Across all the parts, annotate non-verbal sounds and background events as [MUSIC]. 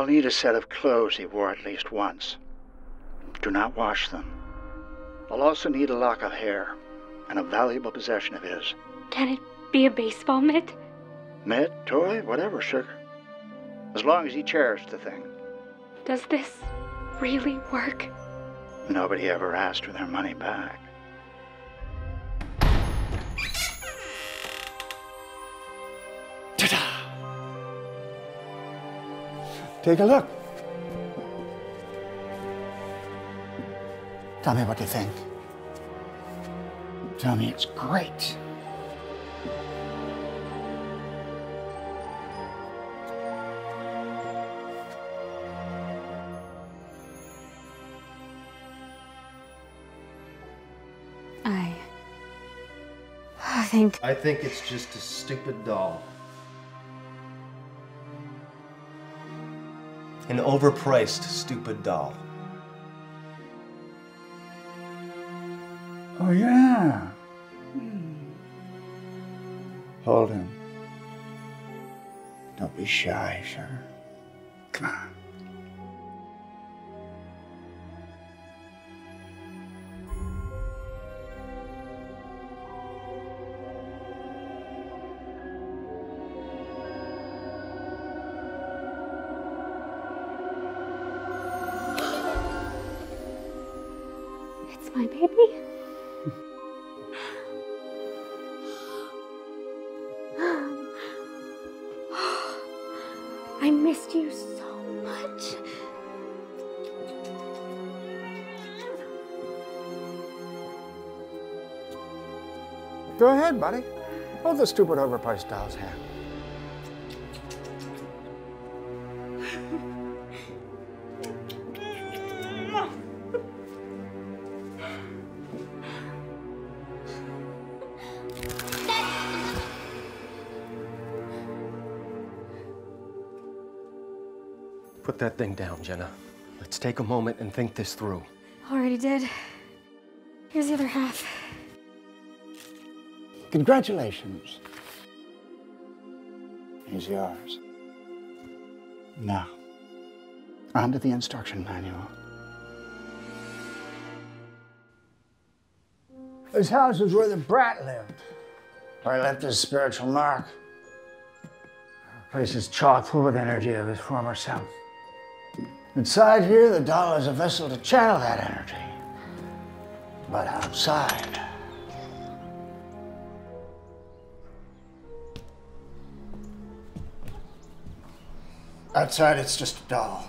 I'll need a set of clothes he wore at least once. Do not wash them. I'll also need a lock of hair and a valuable possession of his. Can it be a baseball mitt? Mitt, toy, whatever, sugar. As long as he cherished the thing. Does this really work? Nobody ever asked for their money back. Take a look. Tell me what you think. Tell me it's great. I. I think. I think it's just a stupid doll. An overpriced stupid doll. Oh, yeah. Hold him. Don't be shy, sir. My baby. [GASPS] I missed you so much. Go ahead, buddy. Hold the stupid overpriced doll's hand. Thing down, Jenna. Let's take a moment and think this through. Already did. Here's the other half. Congratulations. He's yours. Now, on to the instruction manual. This house is where the brat lived. Where he left his spiritual mark. The place is chock full with energy of his former self. Inside here, the doll is a vessel to channel that energy. But outside, outside it's just a doll.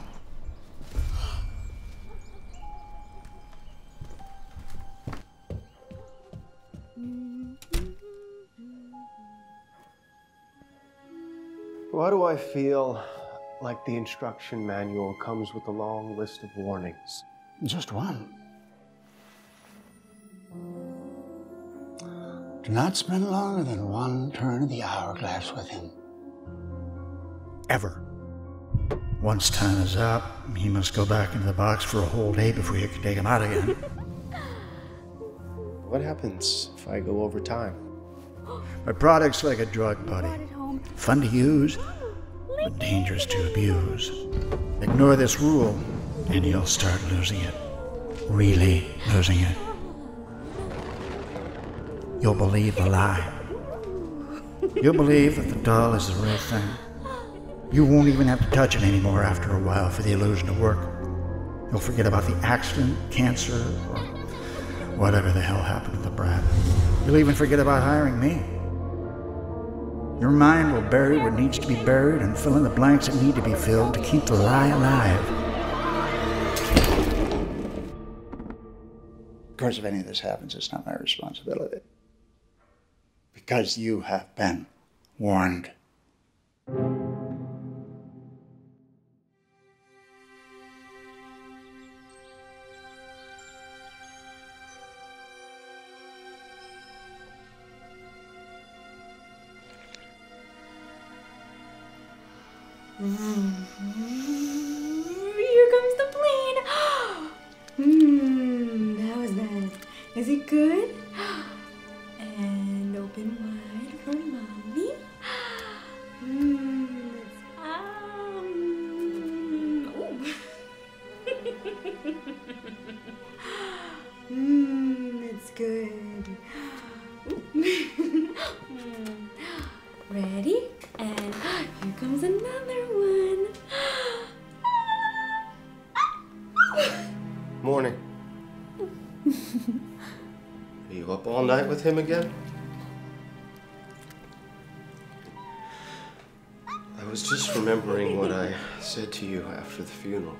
Why do I feel like the instruction manual comes with a long list of warnings? Just one. Do not spend longer than one turn of the hourglass with him. Ever. Once time is up, he must go back into the box for a whole day before you can take him out again. [LAUGHS] What happens if I go over time? My product's like a drug, buddy. Brought it home. Fun to use, but dangerous to abuse. Ignore this rule, and you'll start losing it. Really losing it. You'll believe the lie. You'll believe that the doll is the real thing. You won't even have to touch it anymore after a while for the illusion to work. You'll forget about the accident, cancer, or whatever the hell happened to the brat. You'll even forget about hiring me. Your mind will bury what needs to be buried and fill in the blanks that need to be filled to keep the lie alive. Of course, if any of this happens, it's not my responsibility. Because you have been warned. Here comes the plane. Mmm, how is that? Is it good? [GASPS] And open wide for mommy. Mmm, um. Mmm, it's good. [GASPS] Hmm. [LAUGHS] Ready? And [GASPS] here comes another. Morning. [LAUGHS] Are you up all night with him again? I was just remembering what I said to you after the funeral.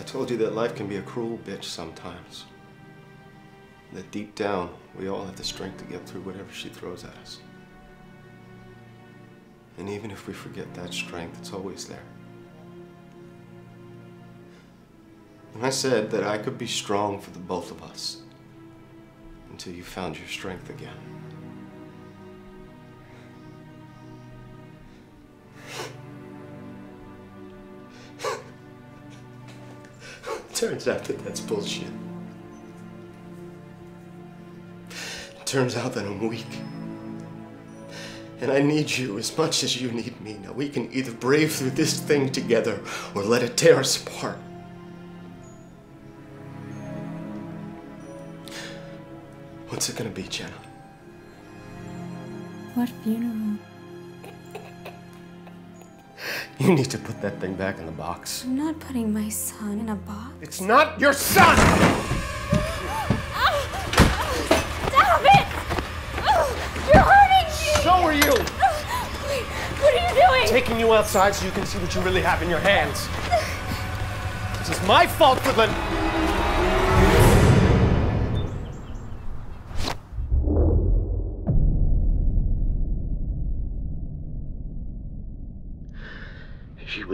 I told you that life can be a cruel bitch sometimes. That deep down, we all have the strength to get through whatever she throws at us. And even if we forget that strength, it's always there. And I said that I could be strong for the both of us until you found your strength again. [LAUGHS] Turns out that that's bullshit. Turns out that I'm weak. And I need you as much as you need me. Now we can either brave through this thing together or let it tear us apart. What's it gonna be, Jenna? What funeral? [LAUGHS] You need to put that thing back in the box. I'm not putting my son in a box. It's not your son! Stop it! You're hurting me! So are you! What are you doing? Taking you outside so you can see what you really have in your hands. This is my fault for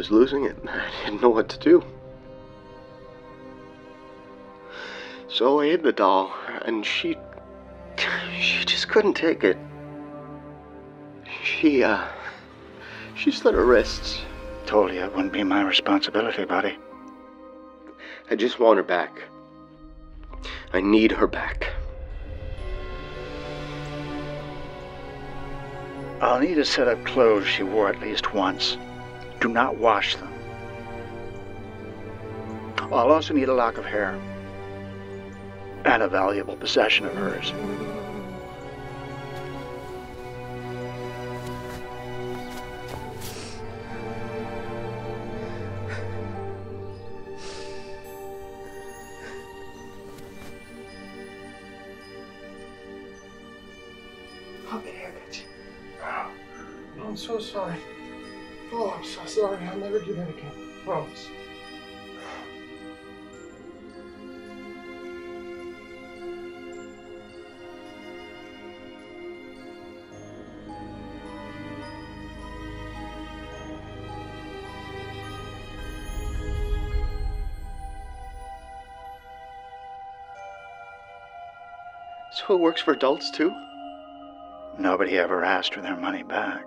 was losing it. I didn't know what to do. So I hid the doll, and she. She just couldn't take it. She, uh. She slit her wrists. Told you it wouldn't be my responsibility, buddy. I just want her back. I need her back. I'll need a set of clothes she wore at least once. Do not wash them. I'll also need a lock of hair. And a valuable possession of hers. Again. Promise. So it works for adults too? Nobody ever asked for their money back.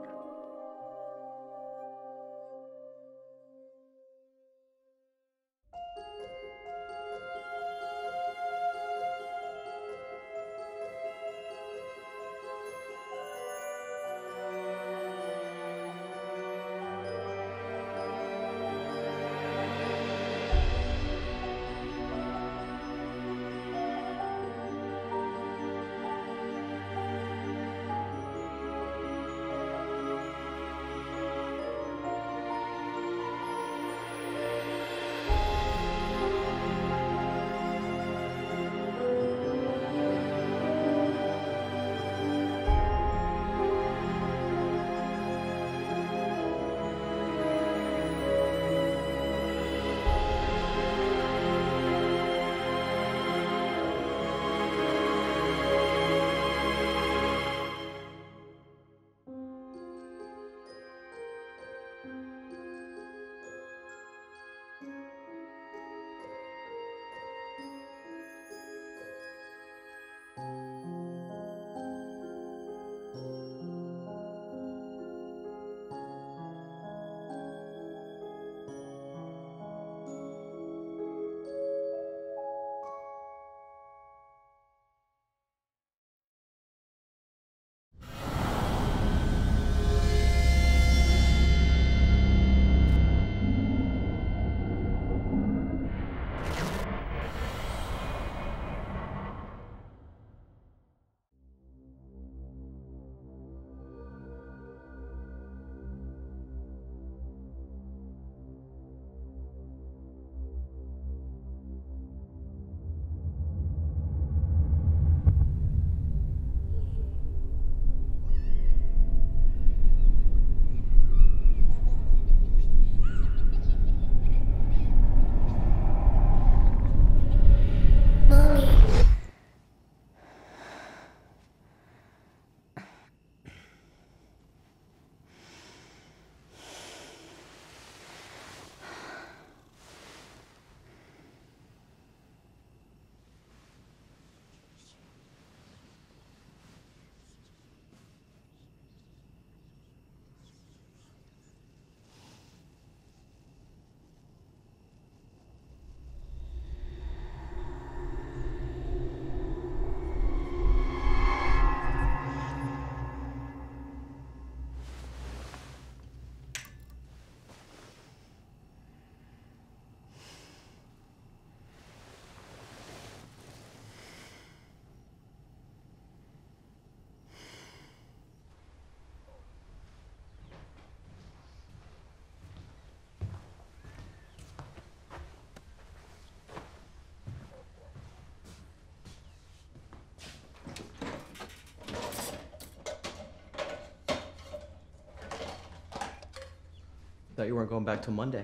Thought you weren't going back till Monday.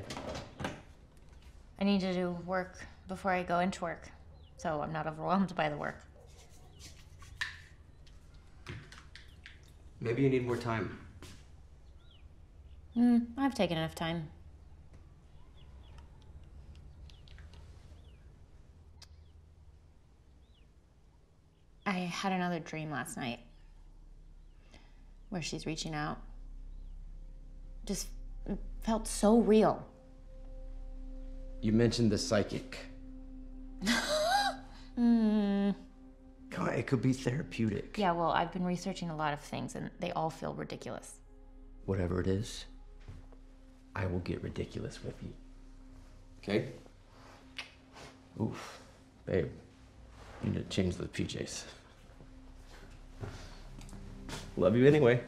I need to do work before I go into work, so I'm not overwhelmed by the work. Maybe you need more time. Hmm, I've taken enough time. I had another dream last night where she's reaching out. Just felt so real. You mentioned the psychic. [LAUGHS] Hmm. Come on, it could be therapeutic. Yeah, well, I've been researching a lot of things and they all feel ridiculous. Whatever it is, I will get ridiculous with you. Okay? Oof. Babe, you need to change the PJs. Love you anyway.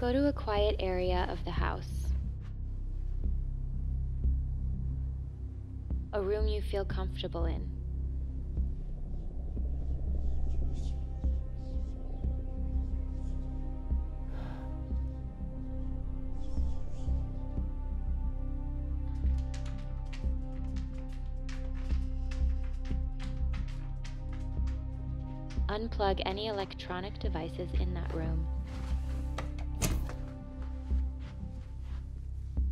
Go to a quiet area of the house. A room you feel comfortable in. Unplug any electronic devices in that room.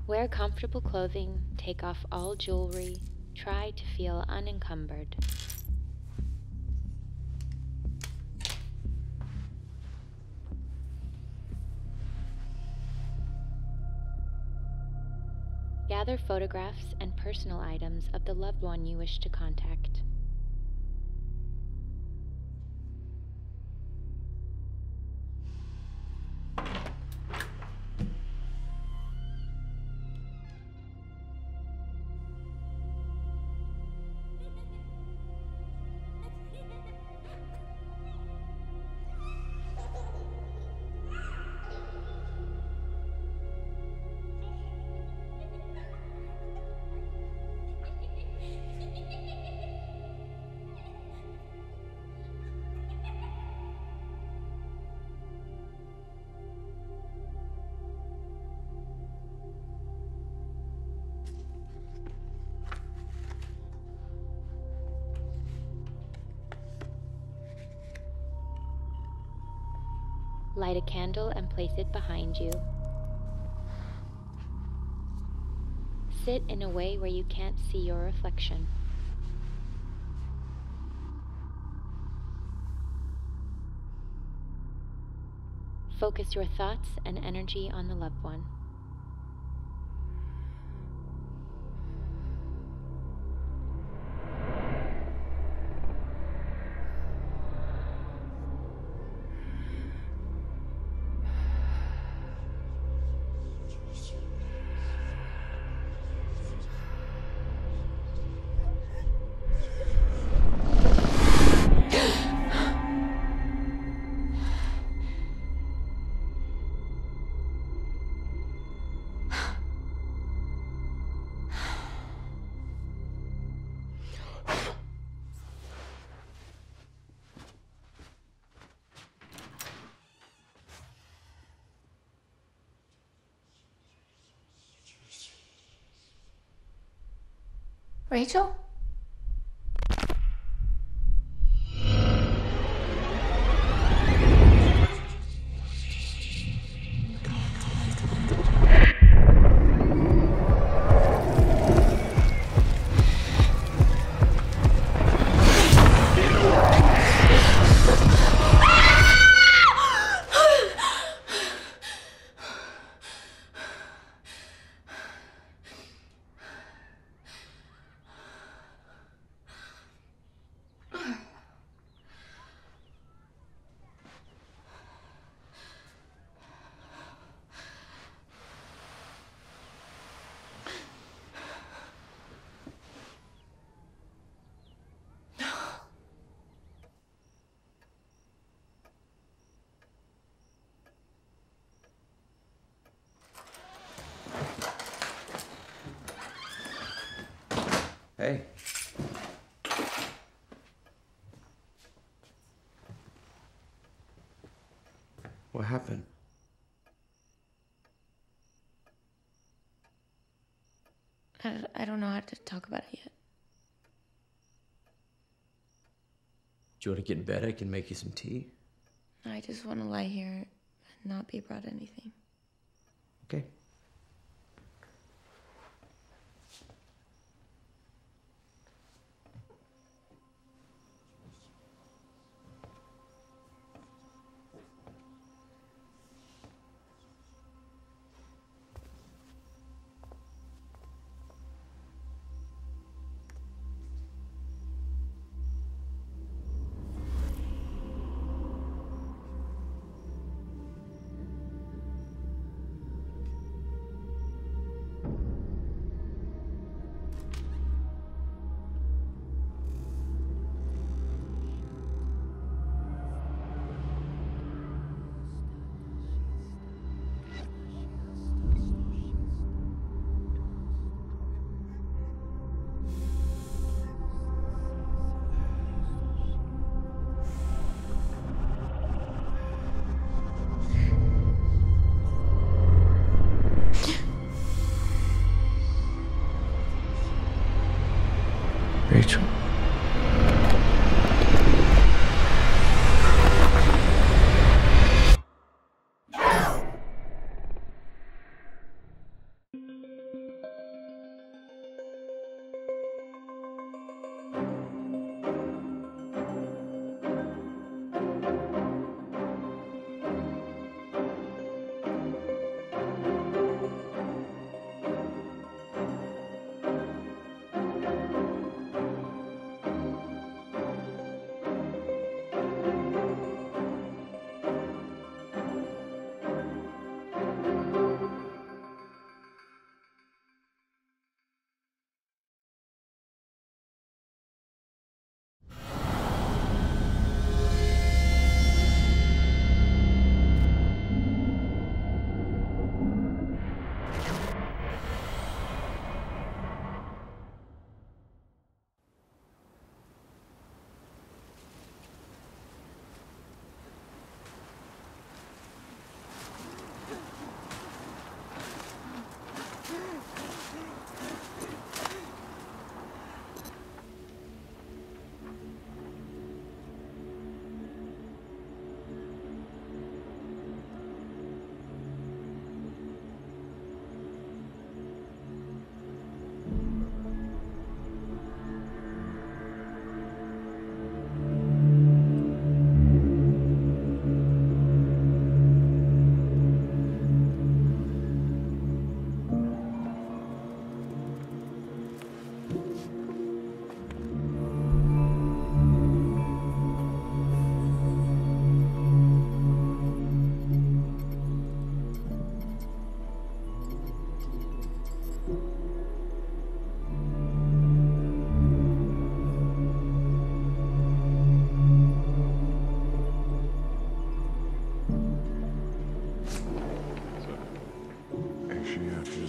Wear comfortable clothing, take off all jewelry, try to feel unencumbered. Gather photographs and personal items of the loved one you wish to contact. Light a candle and place it behind you. Sit in a way where you can't see your reflection. Focus your thoughts and energy on the loved one. Rachel? Hey. What happened? I, I don't know how to talk about it yet. Do you want to get in bed? I can make you some tea. I just want to lie here and not be brought anything. Okay.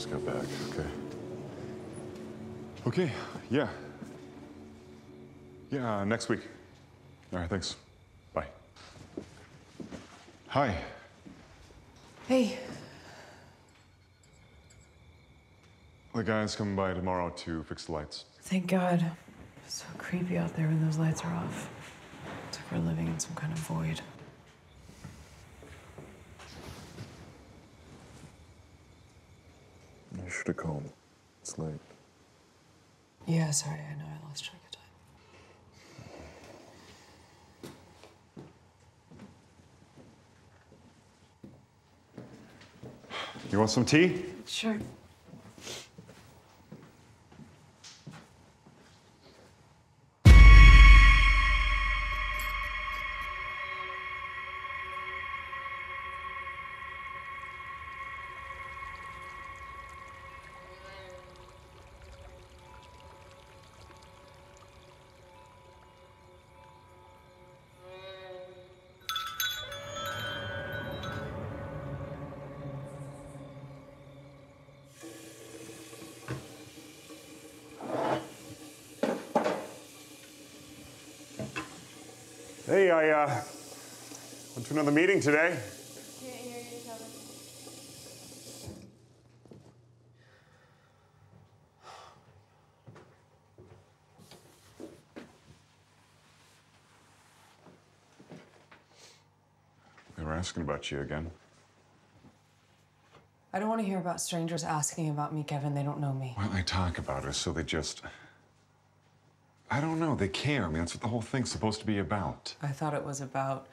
Just got back. Okay. Okay, yeah. Yeah, uh, next week. All right, thanks. Bye. Hi. Hey, The guy's coming by tomorrow to fix the lights. Thank God. It's so creepy out there when those lights are off. It's like we're living in some kind of void. Should have called. It's late. Yeah, sorry, I know I lost track of time. You want some tea? Sure. I uh, went to another meeting today. They were asking about you again. I don't want to hear about strangers asking about me, Kevin. They don't know me. Well, they talk about us, so they just. I don't know. They care. I mean, that's what the whole thing's supposed to be about. I thought it was about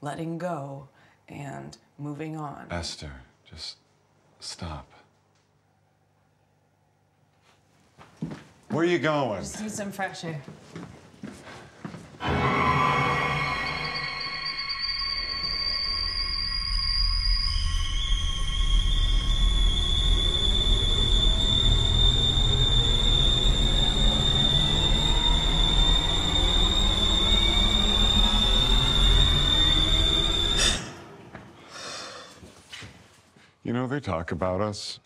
letting go and moving on. Esther, just stop. Where are you going? Just need some fresh air. Talk about us.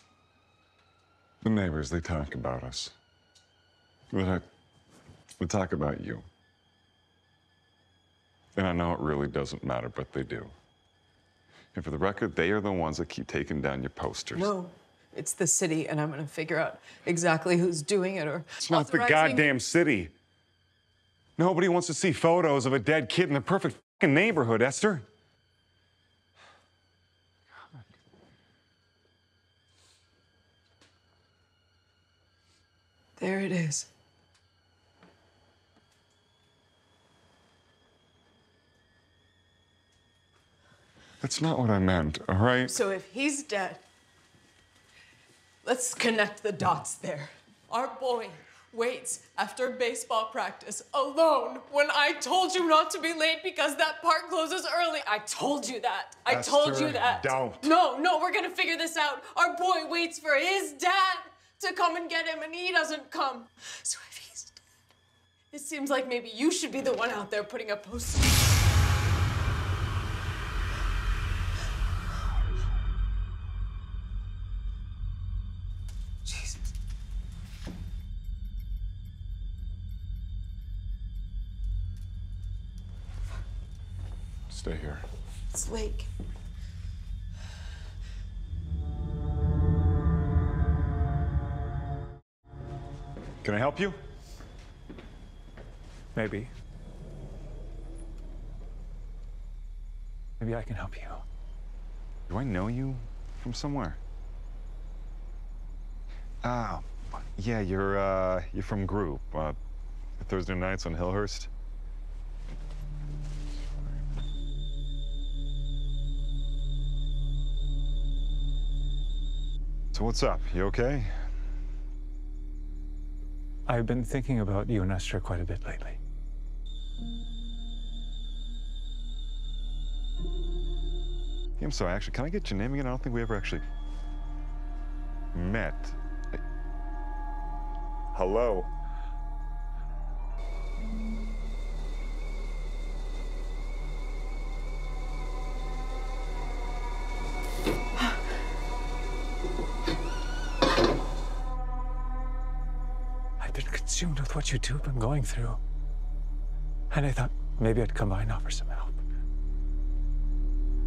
The neighbors, they talk about us. But I, they talk about you. And I know it really doesn't matter, but they do. And for the record, they are the ones that keep taking down your posters. No, it's the city, and I'm going to figure out exactly who's doing it or. It's not the goddamn city. Nobody wants to see photos of a dead kid in the perfect neighborhood, Esther. There it is. That's not what I meant, all right? So if he's dead, let's connect the dots there. Our boy waits after baseball practice alone when I told you not to be late because that park closes early. I told you that. I told you that. don't. No, no, we're gonna figure this out. Our boy waits for his dad to come and get him, and he doesn't come. So if he's dead, it seems like maybe you should be the one out there putting up posters. Can I help you? Maybe. Maybe I can help you. Do I know you from somewhere? Ah, yeah, you're uh, you're from Group. Uh, Thursday nights on Hillhurst. So what's up? You okay? I've been thinking about you and Esther quite a bit lately. I'm sorry. Actually, can I get your name again? I don't think we ever actually met. Hello. what you two have been going through. And I thought maybe I'd come by and offer some help.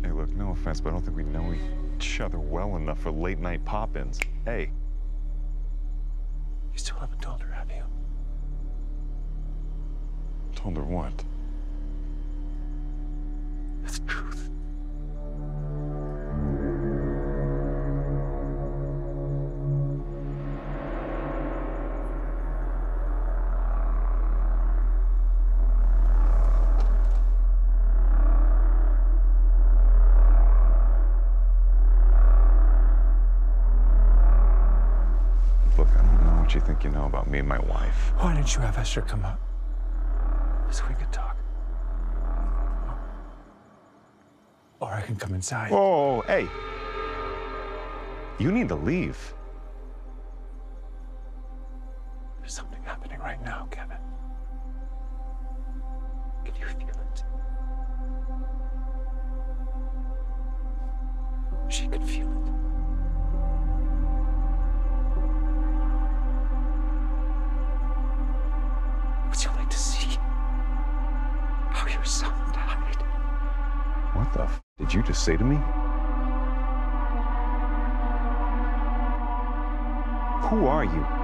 Hey, look, no offense, but I don't think we know each other well enough for late night pop ins. Hey. You still haven't told her, have you? Told her what? The truth. My wife. Why didn't you have Esther come up so we could talk? Or I can come inside. Whoa, hey. You need to leave. There's something happening right now, Kevin. Can you feel it? She could feel it. Say to me? Who are you?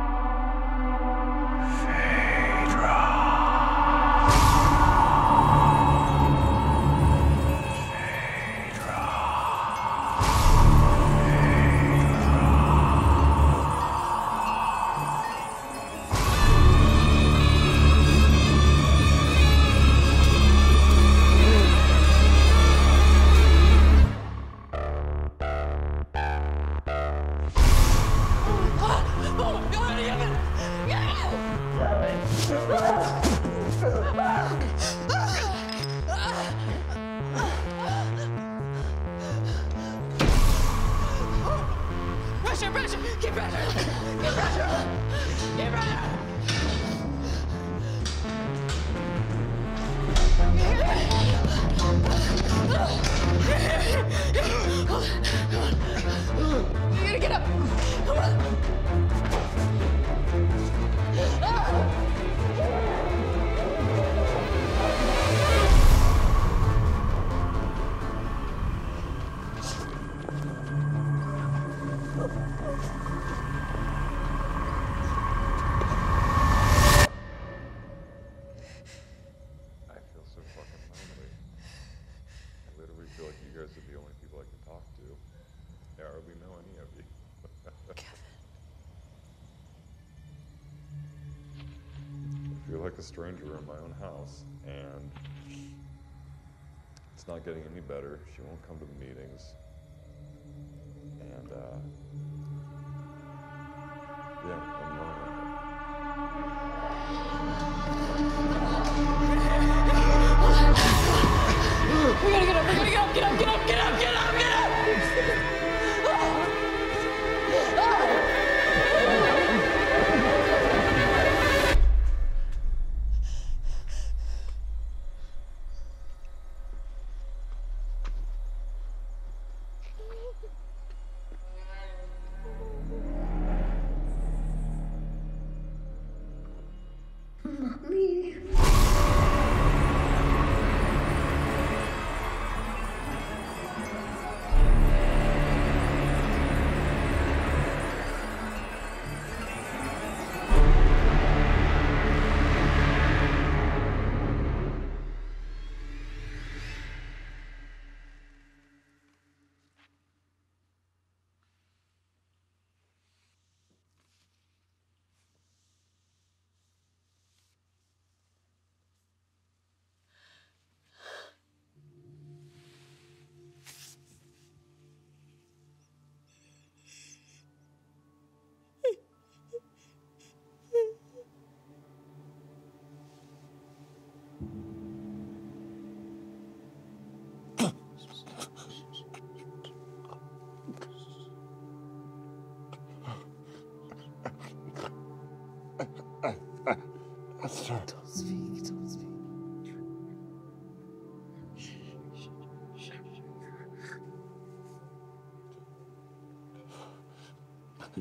Feel like a stranger in my own house, and it's not getting any better. She won't come to the meetings. And, uh, yeah,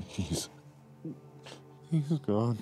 He's. He's gone.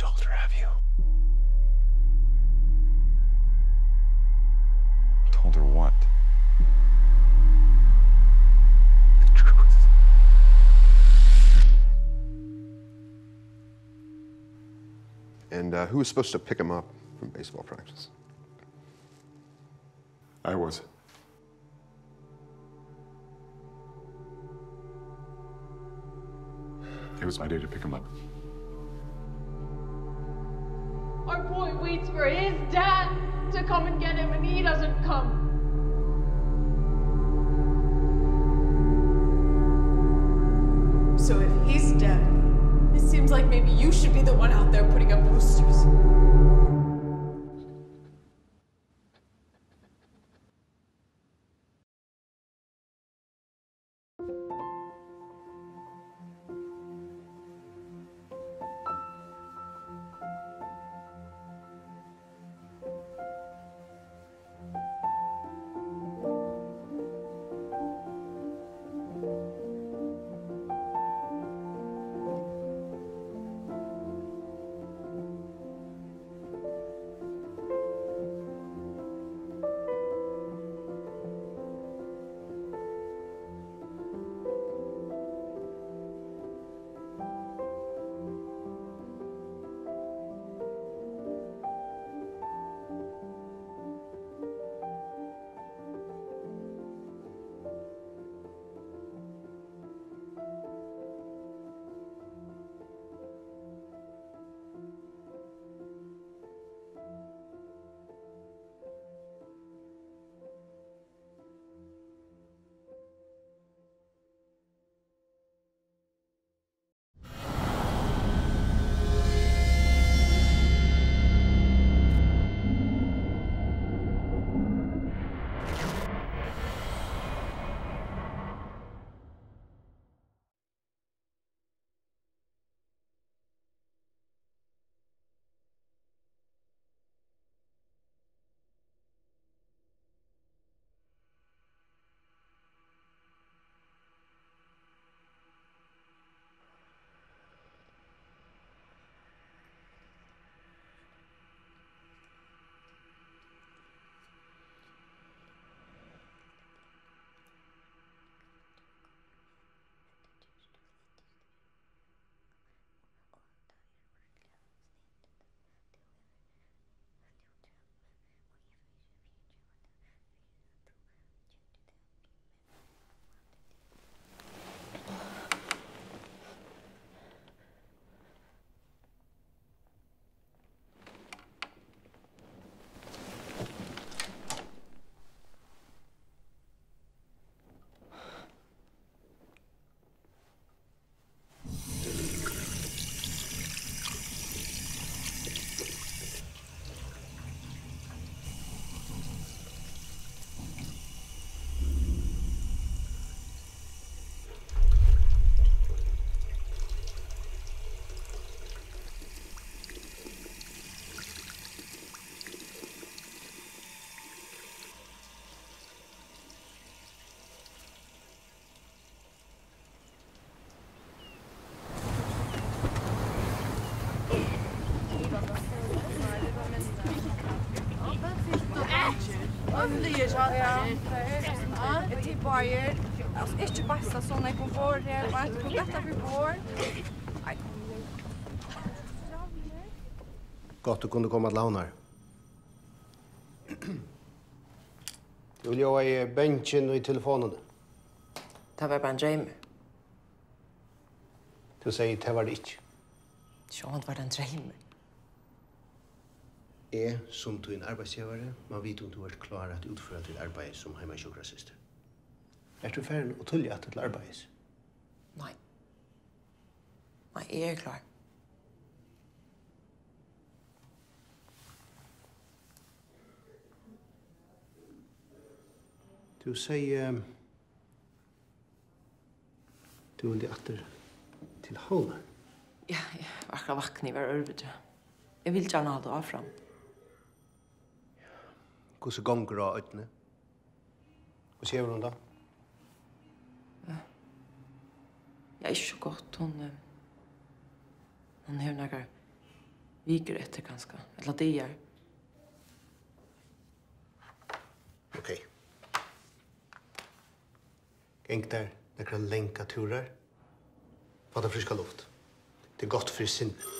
Told her, have you? Told her what? The truth. And uh, who was supposed to pick him up from baseball practice? I was. It was my day to pick him up. Waits for his dad to come and get him, and he doesn't come. So if he's dead, it seems like maybe you should be the one out there putting up posters. Øvlige sjanser. Jeg tipper jeg. Altså, ikke bare sånn jeg kom for her. Jeg kom dette for for. Nei, Gott du kunde komma till launar. Du vill jobba i bänken och i telefonen. Det var bara en dröm. Du säger det var det inte. Ja, det en dröm er som du en arbeidsgivare, man vet om du er klar at utføre til arbeid som heima. Er du ferdig å tullig at til arbeids? Nei. Nei, jeg er klar. Du sier um, du vil atter til Havnar. Ja, jeg var akkurat vakne i hver øvrig. Jeg vil gjerne ha det avfram. Ja. Hvordan gonger du av øynene? Hva sier hun da? Ja, ikke så godt. Hun... Hun har noen viker etter, ganske. Eller det gjør. Ok. Geng der, noen lenka turer. Få det friska luft. Det er godt for sinne.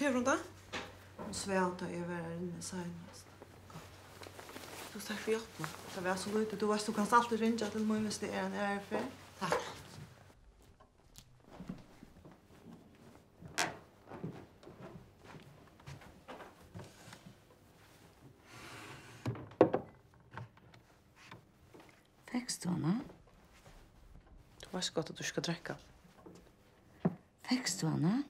skjer hon da? Hon svälta jag var här inne senast. Du tack för hjälpen. Det var så lite. Du vet, du kan alltid ringa till mig hvis det är en ära för. Tack. Fäckst du henne? Du vet så gott att du ska dräcka. Fäckst du henne?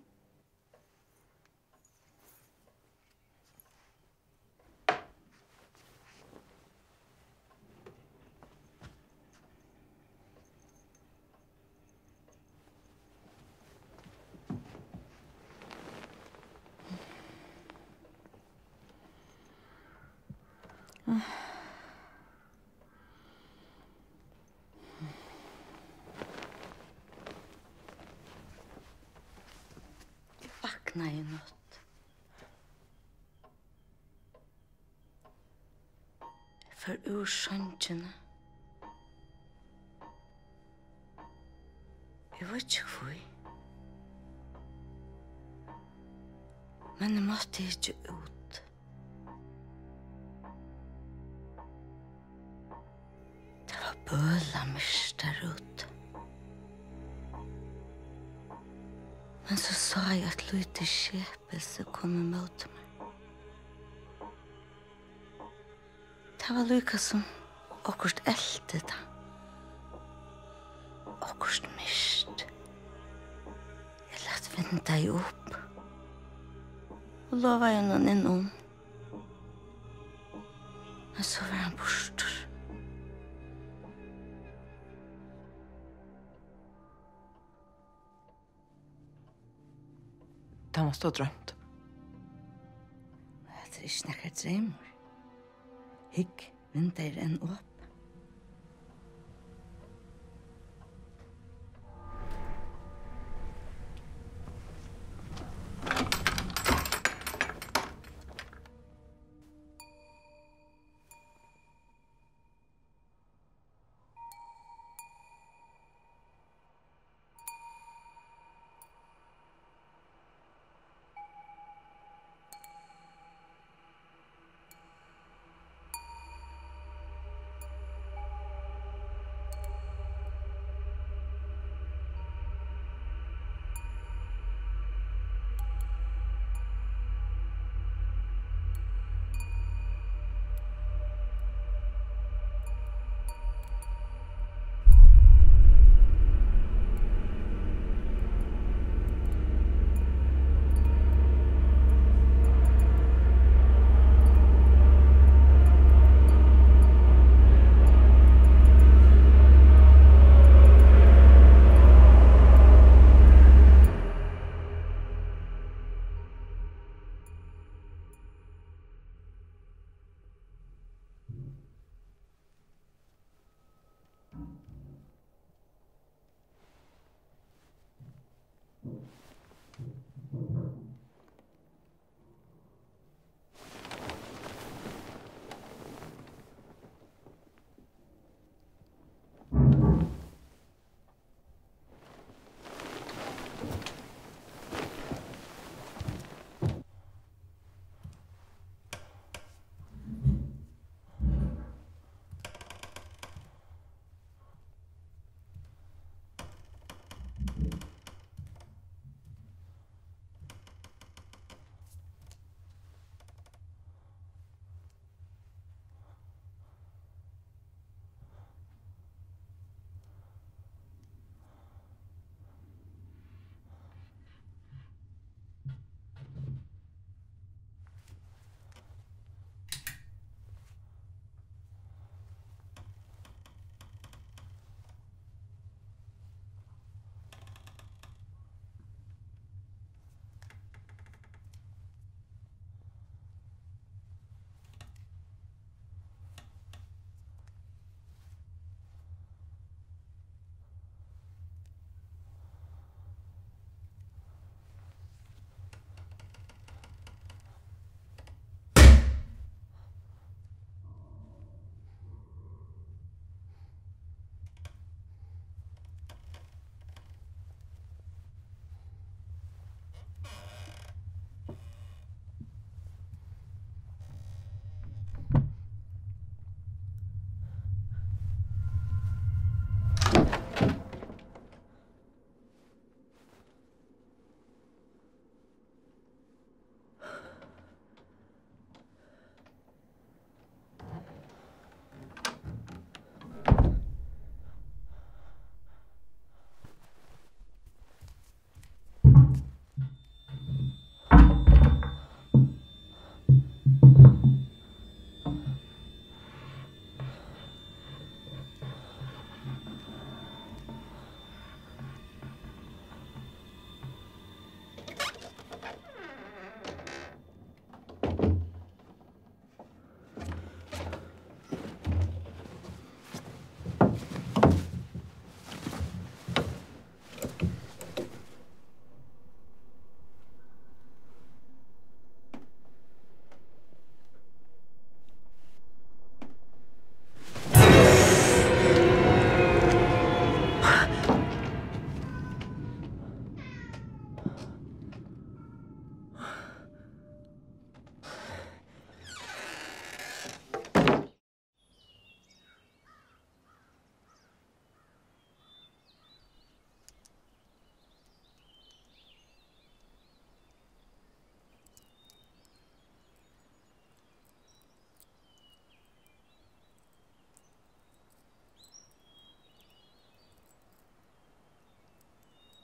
ur sjansjene. Jeg vet ikke hvor. Men jeg måtte ikke ut. Det var bøla mist der ute. Men så sa jeg at Lute Kjepelse kom imot meg. Det var lykka som akkurat eldte da. Akkurat mist. Jeg lagt vinda i opp. Og lova jeg noen innom. Men så var han borster. Det måste ha drømt. Det er ikke nekker drömmar. Hikk mindre enn åpen.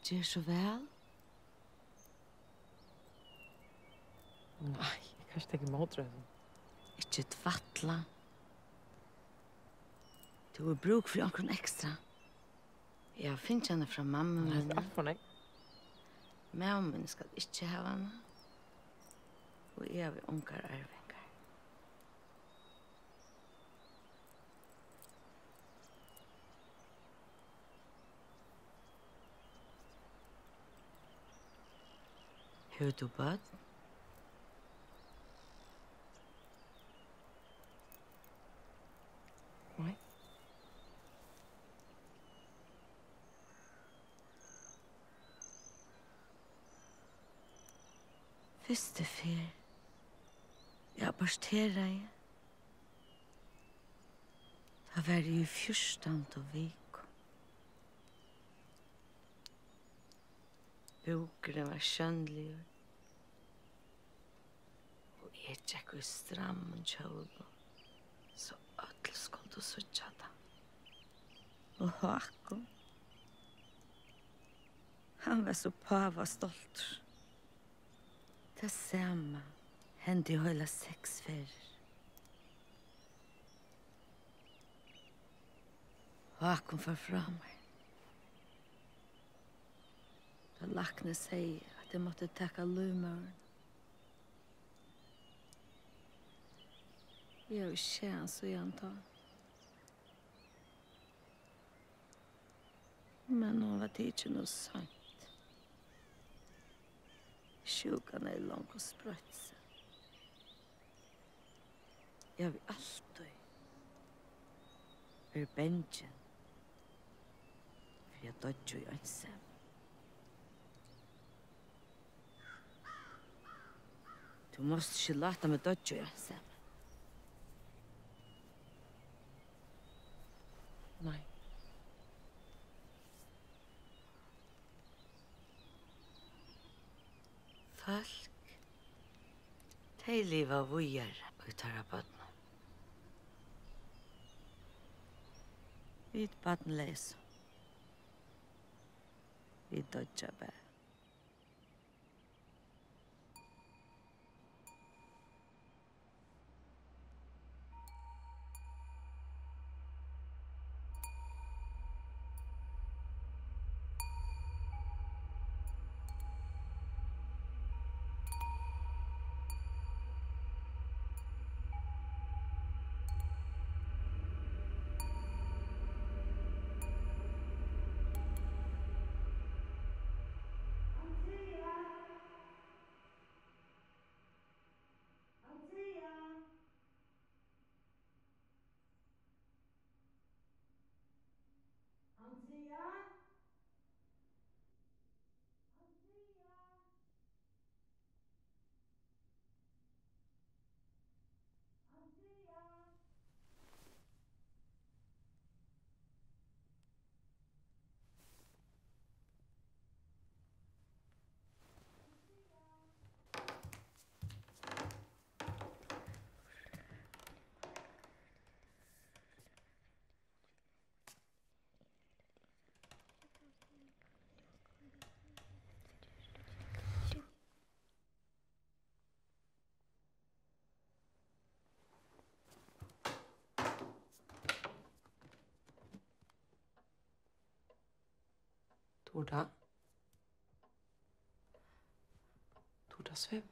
Gjør så vel. Nei, jeg kan ikke måte det. Ikke tvattla. Du har bruk for noen ekstra. Jeg har finnet henne fra mamma og henne. Det er alt for meg. Mamma min skal ikke ha henne. Og jeg vil unger arve. Hör du bad? Oui. Fyrste fyr. Jeg aborterer jeg. Det var jo fyrstant og vik. Hukuren var skjønnelig. Og jeg tjekk i strammen kjølen, så ødel skulle du suttja da. Og Håkon, han var så pava stolt. Det samme hendte i høyla seks ferier. Håkon var fra meg. Da lakne seg at jeg måtte takke lumøren. Jeg har jo kjent så igjen da. Men nå var det ikke noe sant. Sjukan er lang og sprøtt seg. Jeg vil alltid være bensjen. For jeg dødde jo ensam. Du måste ikke lata meg dødgjøre, Sam. Nei. Folk, de lever vujer og tar av bøttene. Vi bøttene leser. Vi dødgjør bare. oder? Tut das wäre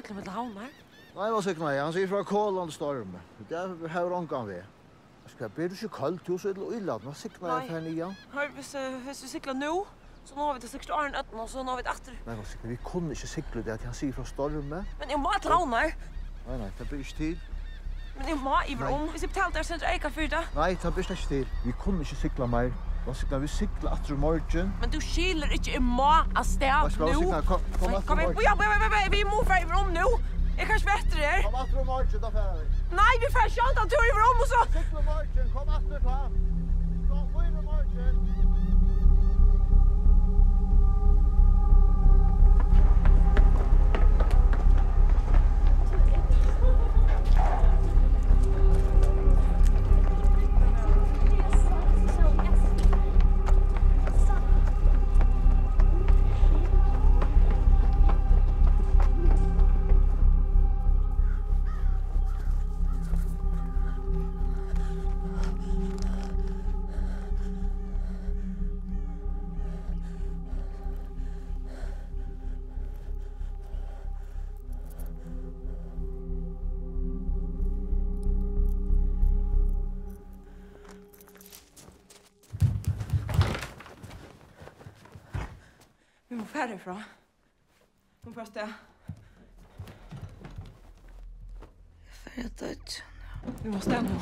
Cyklar med havnar? Nej, vad cyklar jag? Han säger från Kolland storm. Det är här omgång vi. Jag ska bli så kallt ju så det är illa. Vad cyklar jag här nya? Hör vi hvis vi cyklar nu? Så nå har vi det sikkert Arne Øtten, og så nå har vi det etter. Nei, Vassik, vi kunne ikke sikre det at han sier fra stormen. Men jeg må et launer. Nei, nei, det blir ikke tid. Men jeg må iver om. Hvis jeg betalte, jeg sender eika fyrt Nei, det blir ikke tid. Vi kunne ikke sikre mer. Vad ska vi cykla att ur? Men du skiler inte ma att stäv nu. Vad ska? Kom, kom att ur morgon. Ja, men, men, men, vi må färg om nu. Jag kanske vet det här. Kom att ur morgon, då vi. Nej, vi färg inte. Han tur över om och så. Cykla morgon, kom att ur morgon. Kom, gå in fara herifra. Hon får stå. Jag får äta ut. Vi måste ändå.